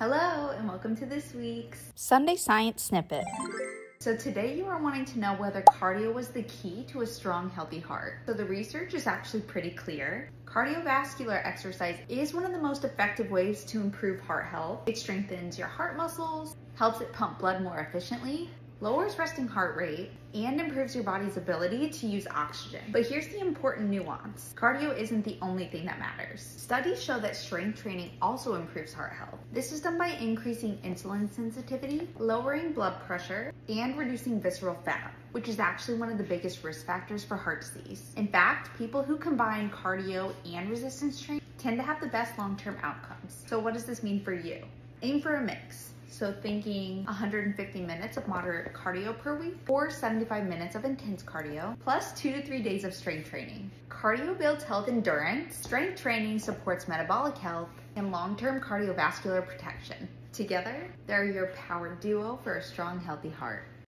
Hello, and welcome to this week's Sunday Science Snippet. So, today you are wanting to know whether cardio was the key to a strong, healthy heart. So, the research is actually pretty clear. Cardiovascular exercise is one of the most effective ways to improve heart health. It strengthens your heart muscles, helps it pump blood more efficiently, lowers resting heart rate, and improves your body's ability to use oxygen. But here's the important nuance. Cardio isn't the only thing that matters. Studies show that strength training also improves heart health. This is done by increasing insulin sensitivity, lowering blood pressure, and reducing visceral fat which is actually one of the biggest risk factors for heart disease. In fact, people who combine cardio and resistance training tend to have the best long-term outcomes. So what does this mean for you? Aim for a mix. So thinking 150 minutes of moderate cardio per week or 75 minutes of intense cardio plus two to three days of strength training. Cardio builds health endurance, strength training supports metabolic health, and long-term cardiovascular protection. Together, they're your power duo for a strong, healthy heart.